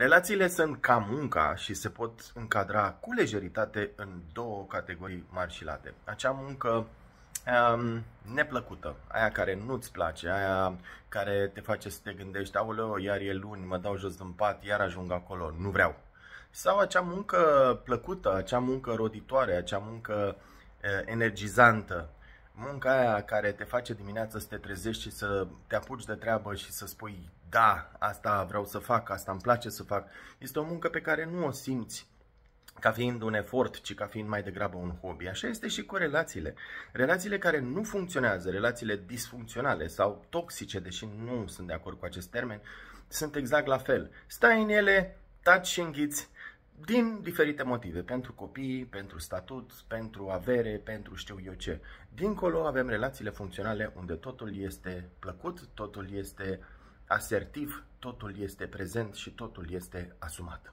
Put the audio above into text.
Relațiile sunt ca munca și se pot încadra cu lejeritate în două categorii mari și late. Acea muncă um, neplăcută, aia care nu-ți place, aia care te face să te gândești, aoleo, iar e luni, mă dau jos din pat, iar ajung acolo, nu vreau. Sau acea muncă plăcută, acea muncă roditoare, acea muncă uh, energizantă, munca aia care te face dimineața să te trezești și să te apuci de treabă și să spui da, asta vreau să fac, asta îmi place să fac. Este o muncă pe care nu o simți ca fiind un efort, ci ca fiind mai degrabă un hobby. Așa este și cu relațiile. Relațiile care nu funcționează, relațiile disfuncționale sau toxice, deși nu sunt de acord cu acest termen, sunt exact la fel. Stai în ele, taci și înghiți, din diferite motive, pentru copii, pentru statut, pentru avere, pentru știu eu ce. Dincolo avem relațiile funcționale unde totul este plăcut, totul este asertiv, totul este prezent și totul este asumat.